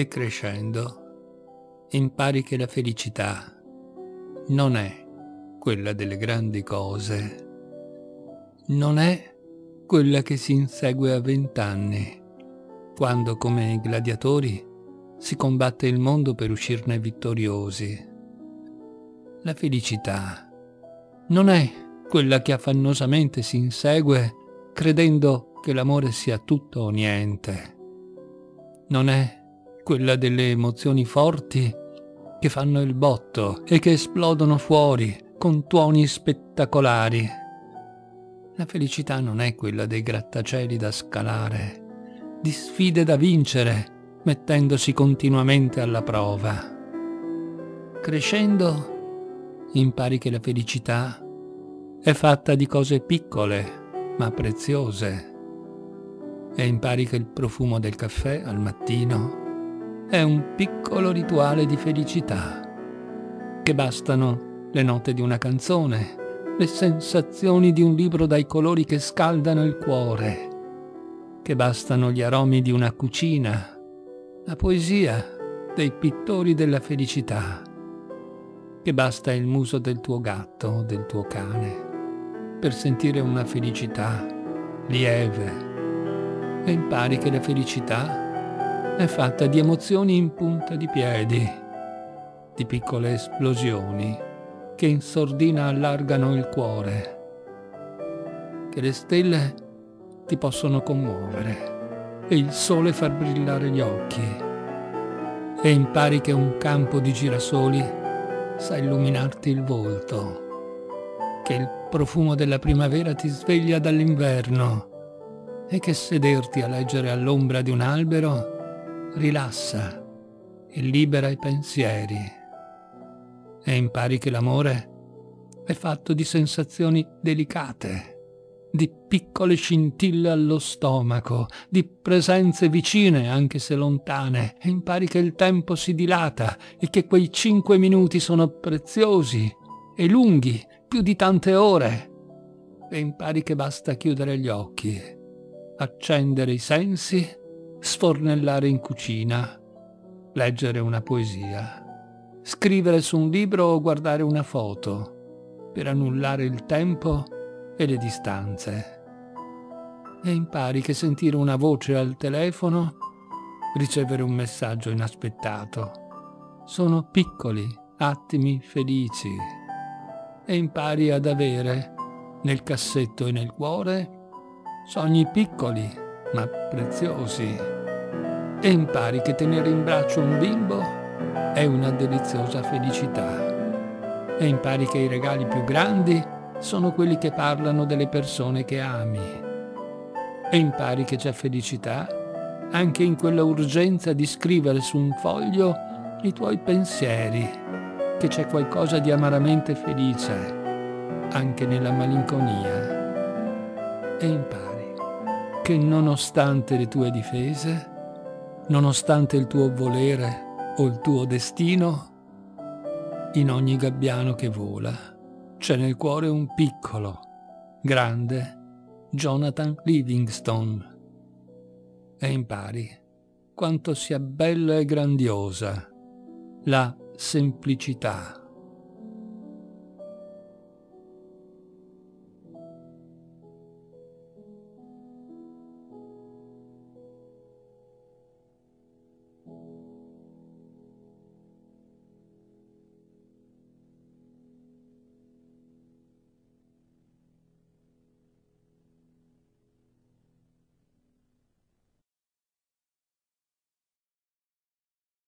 e crescendo impari che la felicità non è quella delle grandi cose, non è quella che si insegue a vent'anni, quando come gladiatori si combatte il mondo per uscirne vittoriosi. La felicità non è quella che affannosamente si insegue credendo che l'amore sia tutto o niente. Non è quella delle emozioni forti che fanno il botto e che esplodono fuori con tuoni spettacolari. La felicità non è quella dei grattacieli da scalare, di sfide da vincere, mettendosi continuamente alla prova. Crescendo, impari che la felicità è fatta di cose piccole ma preziose e impari che il profumo del caffè al mattino è un piccolo rituale di felicità, che bastano le note di una canzone, le sensazioni di un libro dai colori che scaldano il cuore, che bastano gli aromi di una cucina, la poesia dei pittori della felicità, che basta il muso del tuo gatto o del tuo cane per sentire una felicità lieve. E impari che la felicità è fatta di emozioni in punta di piedi, di piccole esplosioni che in sordina allargano il cuore, che le stelle ti possono commuovere e il sole far brillare gli occhi. E impari che un campo di girasoli sa illuminarti il volto, che il profumo della primavera ti sveglia dall'inverno e che sederti a leggere all'ombra di un albero rilassa e libera i pensieri e impari che l'amore è fatto di sensazioni delicate, di piccole scintille allo stomaco, di presenze vicine anche se lontane, e impari che il tempo si dilata e che quei cinque minuti sono preziosi e lunghi, più di tante ore, e impari che basta chiudere gli occhi, accendere i sensi sfornellare in cucina, leggere una poesia, scrivere su un libro o guardare una foto per annullare il tempo e le distanze. E impari che sentire una voce al telefono, ricevere un messaggio inaspettato, sono piccoli attimi felici. E impari ad avere nel cassetto e nel cuore sogni piccoli ma preziosi. E impari che tenere in braccio un bimbo è una deliziosa felicità. E impari che i regali più grandi sono quelli che parlano delle persone che ami. E impari che c'è felicità anche in quella urgenza di scrivere su un foglio i tuoi pensieri, che c'è qualcosa di amaramente felice anche nella malinconia. E impari che nonostante le tue difese, nonostante il tuo volere o il tuo destino, in ogni gabbiano che vola c'è nel cuore un piccolo, grande Jonathan Livingstone. E impari quanto sia bella e grandiosa la semplicità.